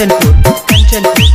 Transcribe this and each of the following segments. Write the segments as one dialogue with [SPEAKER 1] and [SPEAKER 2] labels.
[SPEAKER 1] Kanchanpur Kanchanpur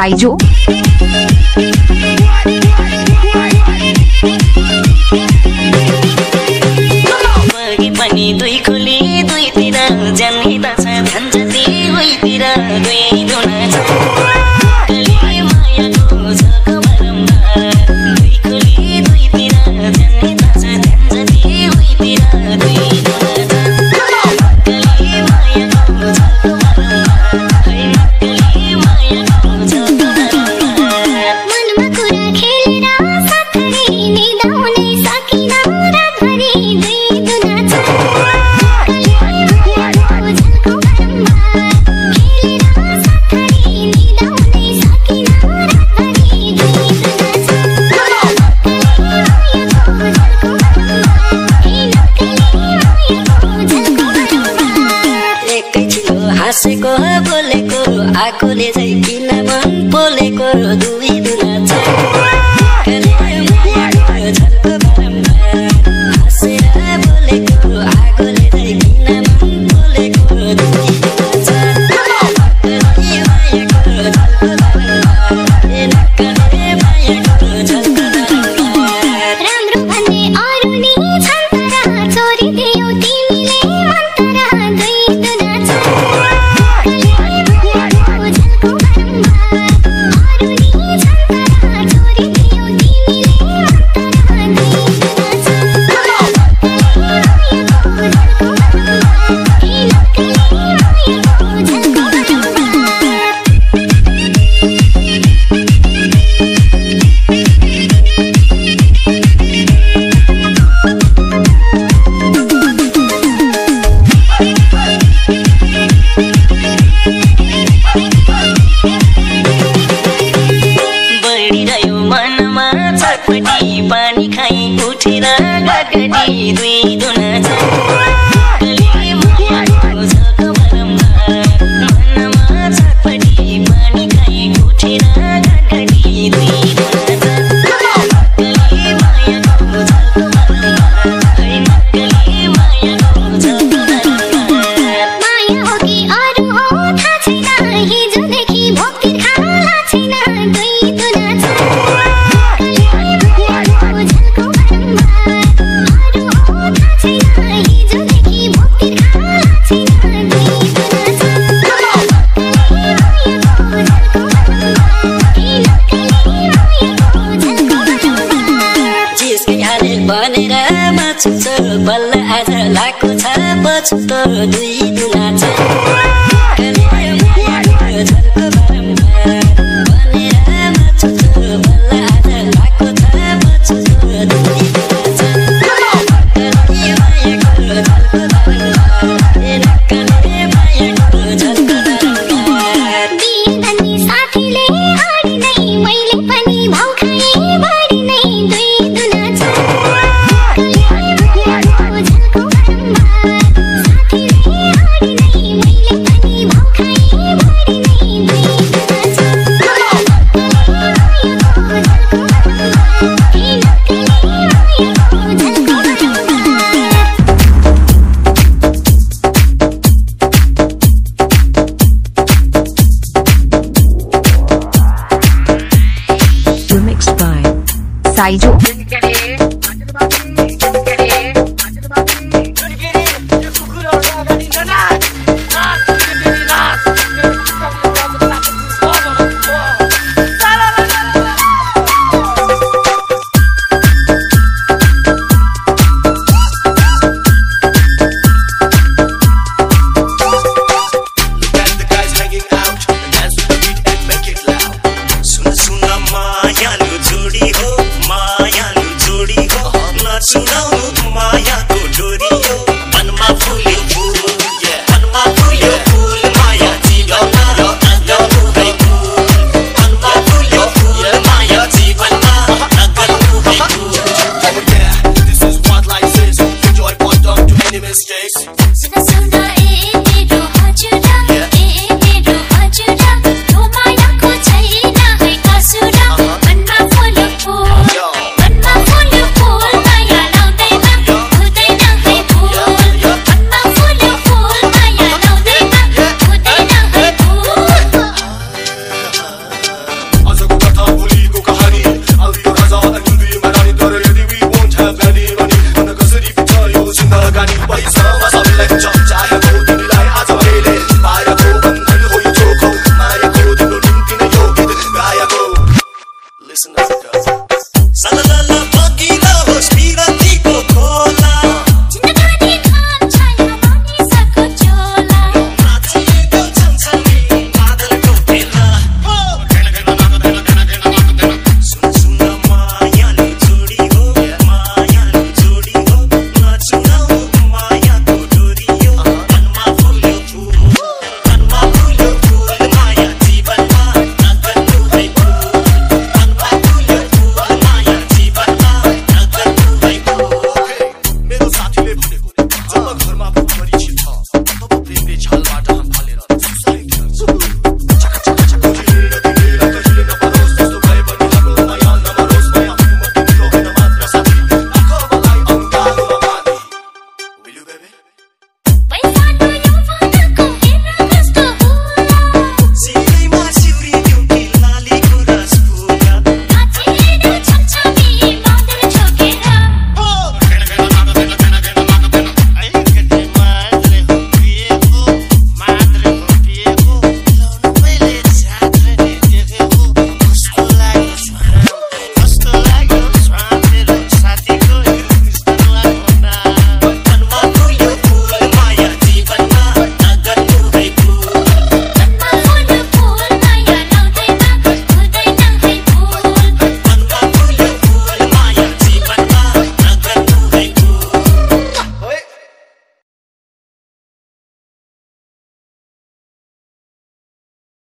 [SPEAKER 1] Zaijo